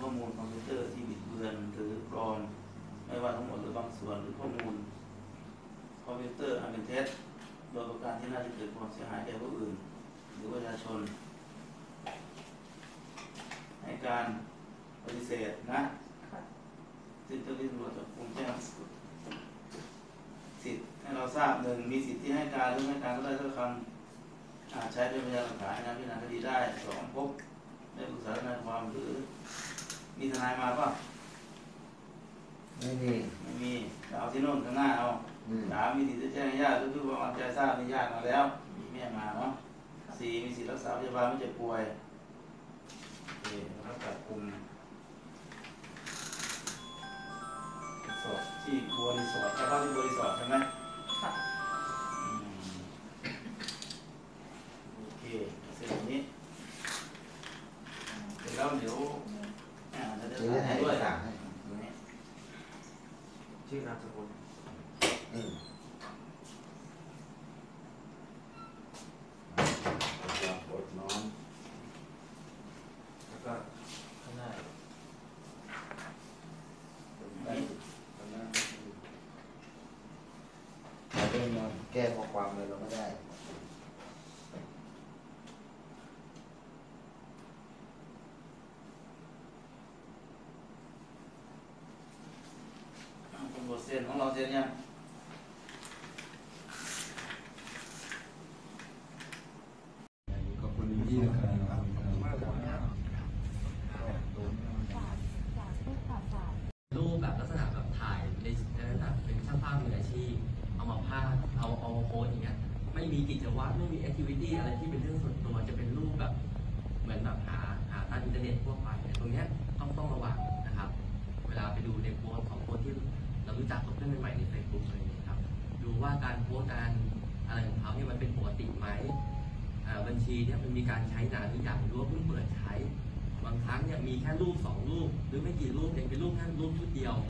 ข้อมูลคอมพิวเตอร์ที่บิดเบือนหรือปลอม ไม่ว่าทั้งหมดหรือบางส่วนหรือข้อมูลคอมพิวเตอร์อันเป็นเท็จโดยประการที่น่าจะเกิดความเสียหายแก่ผู้อื่น หรือประชาชน ในการปฏิเสธนะซึ่งเจ้าหน้าที่ตำรวจจับกุมแจ้งสิทธิ์ให้เราทราบหนึ่งมีสิทธิ์ที่ให้การหรือไม่การก็ได้ถ้อยคำใช้เป็นพยานหลักฐานในการพิจารณาคดีได้สองพบใด้ปรึกษาทนายความหรือ มีทนายมาป่ะไม่มีไม่มีเอาที่โน่นข้างหน้าเอาอืมสามมีสิทธิ์จะแจ้งให้ญาติหรือผู้วางใจทราบในญาติมาแล้ว มีแม่มาเนาะสี่มีสิทธิ์รักษาพยาบาลไม่เจ็บป่วยโอเคแล้วก็จับกลุ่มสอบที่บัวรีสอร์ทใช่ป่ะที่บัวรีสอร์ทใช่ไหมค่ะอืมโอเคเสร็จอย่างนี้เสร็จแล้วเดี๋ยวอ่าจะได้จะให้ด้วยสั่งให้ชื่อนามสกุลอืมเราปวดน้องแล้วก็ข้างหน้านี่เรื่องมาแก้ข้อความเลยเราไม่ได้ อ่าตำรวจ เซ็นของเราเซ็นยังขอบคุณพี่นะครับรูปแบบลักษณะแบบถ่ายในลักษณะเป็นช่างภาพมืออาชีพ เอามาภาพเอาเอามาโพสต์อย่างเงี้ย ไม่มีกิจวัตรไม่มี activity อะไรที่เป็นเรื่องส่วนตัวจะเป็นรูปแบบเหมือนแบบหาหาตามอินเทอร์เน็ตทั่วไปตรงเนี้ยต้องต้องระวังนะครับ เวลาไปดูในโพสต์ของคนที่ รู้จักกับเพื่อนใหม่ในเฟซบุ๊กอะไรอย่างเงี้ยครับ ดูว่าการโพสต์การอะไรของเขาเนี่ยมันเป็นปกติไหมอ่าบัญชีเนี่ยมันมีการใช้นานหรือยังหรือว่าเพิ่งเปิดใช้ บางครั้งเนี่ยมีแค่รูปสองรูป หรือไม่กี่รูปเองเป็นรูปแค่รูปชุดเดียว